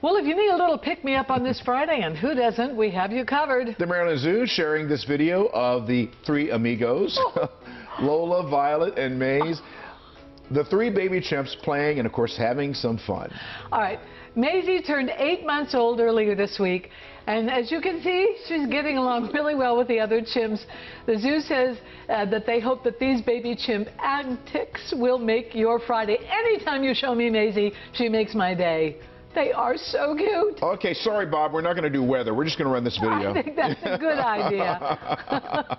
Well, if you need a little pick-me-up on this Friday, and who doesn't, we have you covered. The Maryland Zoo sharing this video of the three amigos, Lola, Violet, and Maze. The three baby chimps playing and, of course, having some fun. All right, Maisie turned eight months old earlier this week, and as you can see, she's getting along really well with the other chimps. The zoo says uh, that they hope that these baby chimp antics will make your Friday. Anytime you show me Maisie, she makes my day. They are so cute. Okay, sorry, Bob. We're not going to do weather. We're just going to run this video. I think that's a good idea.